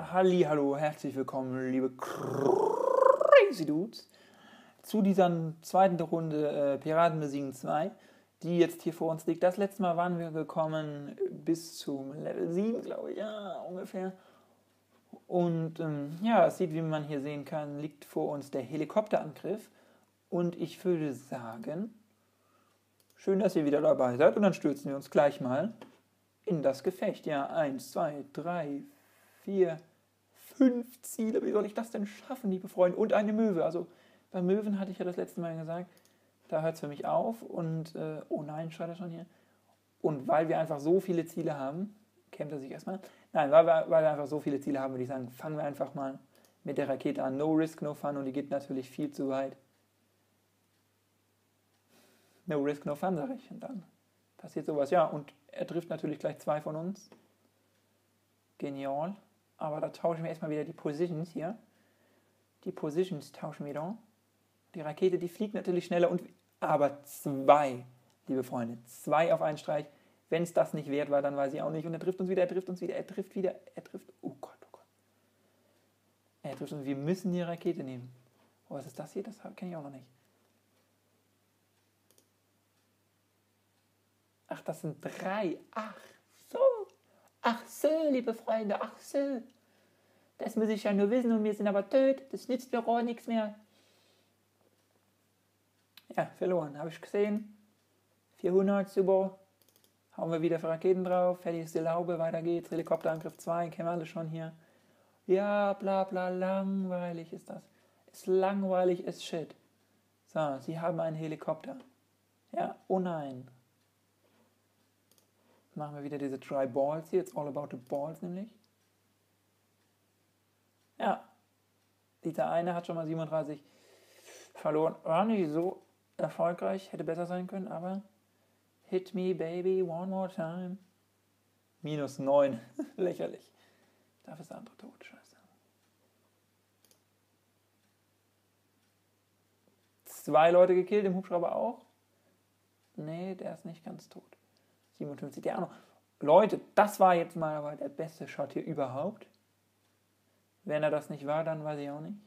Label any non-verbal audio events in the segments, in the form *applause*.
Ja, halli, hallo, herzlich willkommen, liebe Crazy Dudes, zu dieser zweiten Runde äh, Piraten besiegen 2, die jetzt hier vor uns liegt. Das letzte Mal waren wir gekommen bis zum Level 7, glaube ich, ja, ungefähr. Und ähm, ja, es sieht, wie man hier sehen kann, liegt vor uns der Helikopterangriff. Und ich würde sagen, schön, dass ihr wieder dabei seid. Und dann stürzen wir uns gleich mal in das Gefecht. Ja, eins, zwei, drei, vier, fünf Ziele. Wie soll ich das denn schaffen, liebe Freunde? Und eine Möwe. Also bei Möwen hatte ich ja das letzte Mal gesagt, da hört es für mich auf. Und, äh, oh nein, schreit er schon hier. Und weil wir einfach so viele Ziele haben, kämmt er sich erstmal. Nein, weil wir, weil wir einfach so viele Ziele haben, würde ich sagen, fangen wir einfach mal mit der Rakete an. No risk, no fun. Und die geht natürlich viel zu weit. No risk, no fun, sage ich. Und dann passiert sowas. Ja, und er trifft natürlich gleich zwei von uns. Genial. Aber da tauschen wir erstmal wieder die Positions hier. Die Positions tauschen wir da. Die Rakete, die fliegt natürlich schneller und aber zwei, liebe Freunde, zwei auf einen Streich. Wenn es das nicht wert war, dann weiß ich auch nicht. Und er trifft uns wieder, er trifft uns wieder, er trifft wieder, er trifft. Oh Gott, oh Gott. Er trifft uns. Wir müssen die Rakete nehmen. Oh, was ist das hier? Das kenne ich auch noch nicht. Ach, das sind drei. Ach. Ach so, liebe Freunde, ach so. Das muss ich ja nur wissen und wir sind aber tot. Das nützt mir auch nichts mehr. Ja, verloren, habe ich gesehen. 400, super. Hauen wir wieder für Raketen drauf. Fertig ist die Laube, weiter geht's. Helikopterangriff 2, kennen wir alle schon hier. Ja, bla bla, langweilig ist das. Ist langweilig, ist shit. So, sie haben einen Helikopter. Ja, oh nein machen wir wieder diese Dry Balls hier. It's all about the balls nämlich. Ja, dieser eine hat schon mal 37 verloren. War nicht so erfolgreich, hätte besser sein können, aber Hit me, baby, one more time. Minus 9. *laughs* Lächerlich. Dafür ist der andere tot. Scheiße. Zwei Leute gekillt, im Hubschrauber auch. Nee, der ist nicht ganz tot. 57 der noch. Leute, das war jetzt mal aber der beste Shot hier überhaupt. Wenn er das nicht war, dann weiß ich auch nicht.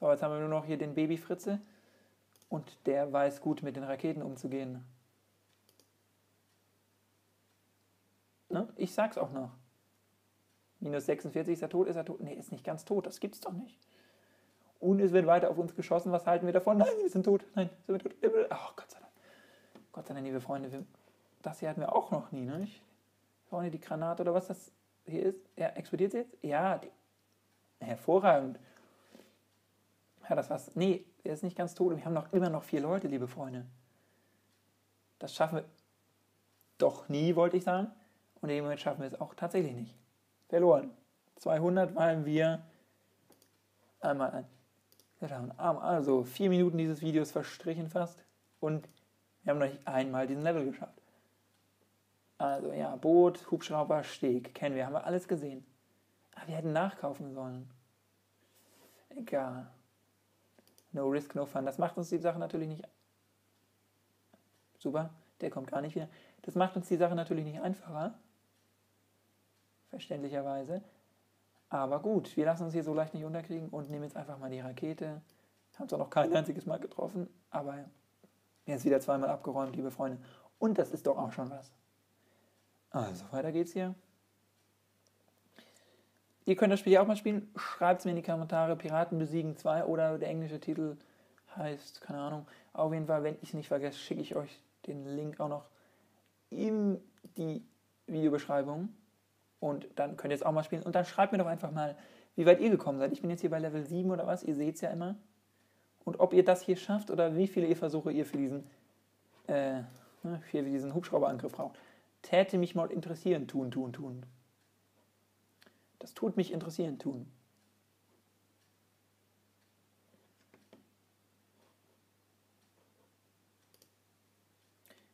So, jetzt haben wir nur noch hier den Baby Fritze. Und der weiß gut mit den Raketen umzugehen. Ne? Ich sag's auch noch. Minus 46 ist er tot, ist er tot? Nee, ist nicht ganz tot, das gibt's doch nicht. Und es wird weiter auf uns geschossen, was halten wir davon? Nein, wir sind tot. Nein, sind wir tot. Oh Gott sei Dank. Gott sei Dank, liebe Freunde, das hier hatten wir auch noch nie, ne? Freunde, die Granate oder was das hier ist. Ja, explodiert sie jetzt? Ja, hervorragend. Ja, das war's. Nee, er ist nicht ganz tot. Wir haben noch immer noch vier Leute, liebe Freunde. Das schaffen wir doch nie, wollte ich sagen. Und in dem Moment schaffen wir es auch tatsächlich nicht. Verloren. 200, weil wir einmal ein. Also vier Minuten dieses Videos verstrichen fast. Und wir haben noch nicht einmal diesen Level geschafft. Also ja, Boot, Hubschrauber, Steg, kennen wir, haben wir alles gesehen. Aber wir hätten nachkaufen sollen. Egal. No risk, no fun. Das macht uns die Sache natürlich nicht. Super, der kommt gar nicht wieder. Das macht uns die Sache natürlich nicht einfacher. Verständlicherweise. Aber gut, wir lassen uns hier so leicht nicht unterkriegen und nehmen jetzt einfach mal die Rakete. Haben zwar noch kein einziges Mal getroffen, aber Jetzt wieder zweimal abgeräumt, liebe Freunde. Und das ist doch auch schon was. Also, weiter geht's hier. Ihr könnt das Spiel ja auch mal spielen. Schreibt es mir in die Kommentare. Piraten besiegen 2 oder der englische Titel heißt, keine Ahnung. Auf jeden Fall, wenn ich es nicht vergesse, schicke ich euch den Link auch noch in die Videobeschreibung. Und dann könnt ihr es auch mal spielen. Und dann schreibt mir doch einfach mal, wie weit ihr gekommen seid. Ich bin jetzt hier bei Level 7 oder was. Ihr seht es ja immer und ob ihr das hier schafft oder wie viele Versuche ihr für diesen, äh, ne, für diesen Hubschrauberangriff braucht. Täte mich mal interessieren, tun, tun, tun. Das tut mich interessieren, tun.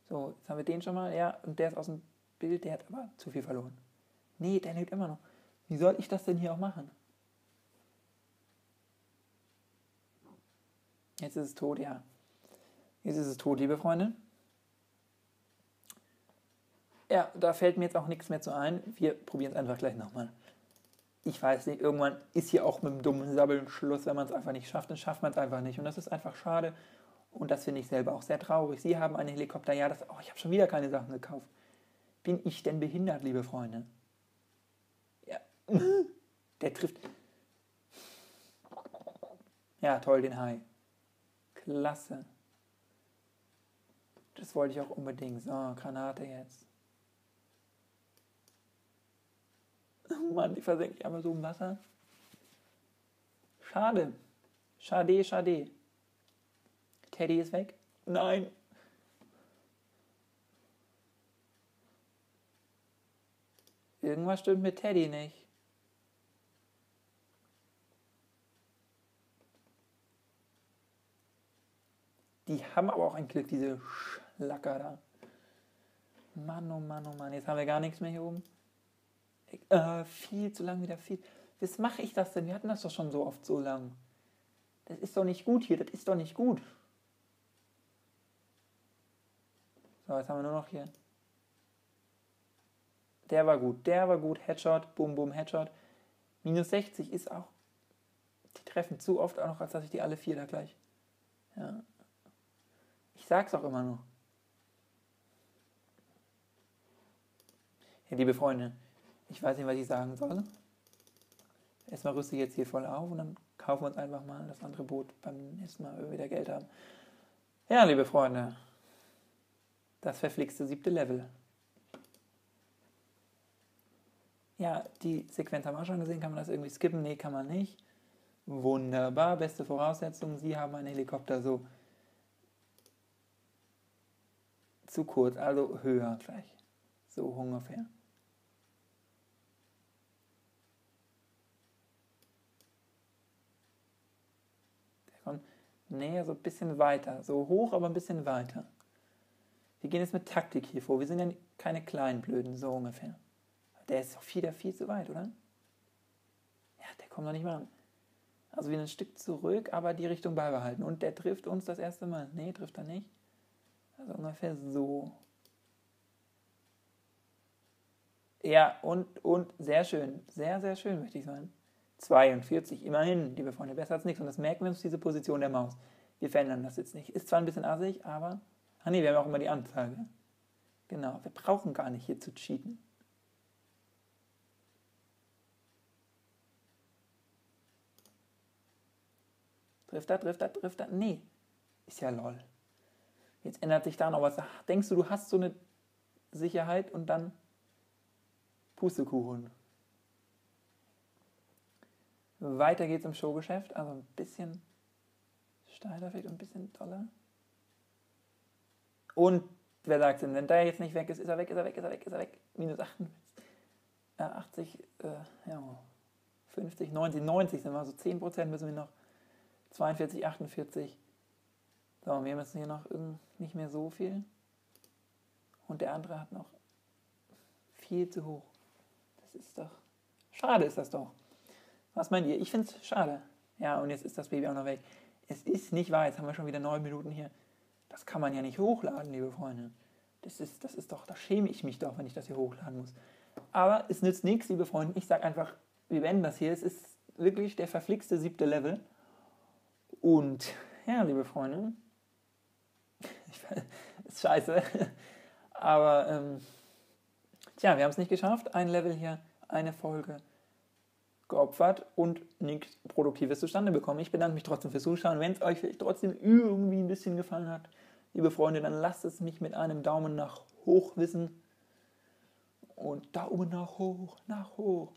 So, jetzt haben wir den schon mal. Ja, und der ist aus dem Bild, der hat aber zu viel verloren. Nee, der lebt immer noch. Wie soll ich das denn hier auch machen? Jetzt ist es tot, ja. Jetzt ist es tot, liebe Freunde. Ja, da fällt mir jetzt auch nichts mehr zu ein. Wir probieren es einfach gleich nochmal. Ich weiß nicht, irgendwann ist hier auch mit dem dummen Sabbeln Schluss, wenn man es einfach nicht schafft, dann schafft man es einfach nicht. Und das ist einfach schade. Und das finde ich selber auch sehr traurig. Sie haben einen Helikopter, ja, das, oh, ich habe schon wieder keine Sachen gekauft. Bin ich denn behindert, liebe Freunde? Ja, *laughs* der trifft. Ja, toll, den Hai. Klasse. Das wollte ich auch unbedingt. So, Granate jetzt. Oh Mann, die versenke ich aber so im Wasser. Schade. Schade, schade. Teddy ist weg. Nein. Irgendwas stimmt mit Teddy nicht. Die haben aber auch ein Glück, diese Schlacker da. Mann, oh Mann, oh Mann. Jetzt haben wir gar nichts mehr hier oben. Äh, viel zu lang wieder viel. Was mache ich das denn? Wir hatten das doch schon so oft so lang. Das ist doch nicht gut hier. Das ist doch nicht gut. So, jetzt haben wir nur noch hier. Der war gut. Der war gut. Headshot. Boom, boom, Headshot. Minus 60 ist auch. Die treffen zu oft auch noch, als dass ich die alle vier da gleich. Ja. Sag's auch immer noch. Ja, liebe Freunde, ich weiß nicht, was ich sagen soll. Erstmal rüste ich jetzt hier voll auf und dann kaufen wir uns einfach mal das andere Boot beim nächsten Mal, wenn wir wieder Geld haben. Ja, liebe Freunde, das verflixte siebte Level. Ja, die Sequenz haben wir auch schon gesehen. Kann man das irgendwie skippen? Nee, kann man nicht. Wunderbar, beste Voraussetzungen. Sie haben einen Helikopter so zu kurz, also höher gleich. So ungefähr. Der kommt näher, so ein bisschen weiter. So hoch, aber ein bisschen weiter. Wir gehen jetzt mit Taktik hier vor. Wir sind ja keine kleinen Blöden, so ungefähr. Der ist doch viel, viel zu weit, oder? Ja, der kommt noch nicht mal an. Also wieder ein Stück zurück, aber die Richtung beibehalten. Und der trifft uns das erste Mal. Nee, trifft er nicht. Also ungefähr so. Ja, und, und sehr schön. Sehr, sehr schön, möchte ich sagen. 42, immerhin, liebe Freunde, besser als nichts. Und das merken wir uns, diese Position der Maus. Wir verändern das jetzt nicht. Ist zwar ein bisschen assig, aber. Ah ne, wir haben auch immer die Anzeige. Genau, wir brauchen gar nicht hier zu cheaten. Trifft er, trifft er, trifft er? Nee. Ist ja lol. Jetzt ändert sich da noch was. Ach, denkst du, du hast so eine Sicherheit und dann Pustekuchen. Weiter geht's im Showgeschäft, also ein bisschen steiler vielleicht ein bisschen toller. Und wer sagt denn, wenn der jetzt nicht weg ist, ist er weg, ist er weg, ist er weg, ist er weg. Minus 88, äh, 80, äh, ja, 50, 90, 90 sind wir, also 10% müssen wir noch. 42, 48. So, wir jetzt hier noch nicht mehr so viel. Und der andere hat noch viel zu hoch. Das ist doch. Schade ist das doch. Was meint ihr? Ich finde es schade. Ja, und jetzt ist das Baby auch noch weg. Es ist nicht wahr, jetzt haben wir schon wieder neun Minuten hier. Das kann man ja nicht hochladen, liebe Freunde. Das ist, das ist doch, da schäme ich mich doch, wenn ich das hier hochladen muss. Aber es nützt nichts, liebe Freunde. Ich sage einfach, wir beenden das hier. Es ist wirklich der verflixte siebte Level. Und ja, liebe Freunde, *laughs* ist scheiße, aber ähm, tja, wir haben es nicht geschafft. Ein Level hier, eine Folge geopfert und nichts Produktives zustande bekommen. Ich bedanke mich trotzdem fürs Zuschauen. Wenn es euch trotzdem irgendwie ein bisschen gefallen hat, liebe Freunde, dann lasst es mich mit einem Daumen nach hoch wissen. Und Daumen nach hoch, nach hoch.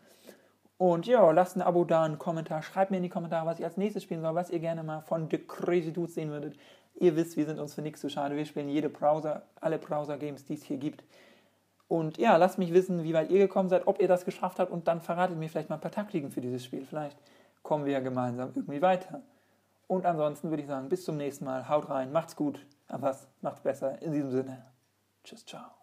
Und ja, lasst ein Abo da, einen Kommentar. Schreibt mir in die Kommentare, was ich als nächstes spielen soll, was ihr gerne mal von The Crazy Dudes sehen würdet. Ihr wisst, wir sind uns für nichts zu schade. Wir spielen jede Browser, alle Browser-Games, die es hier gibt. Und ja, lasst mich wissen, wie weit ihr gekommen seid, ob ihr das geschafft habt und dann verratet mir vielleicht mal ein paar Taktiken für dieses Spiel. Vielleicht kommen wir ja gemeinsam irgendwie weiter. Und ansonsten würde ich sagen, bis zum nächsten Mal. Haut rein, macht's gut, aber was macht's besser. In diesem Sinne, tschüss, ciao.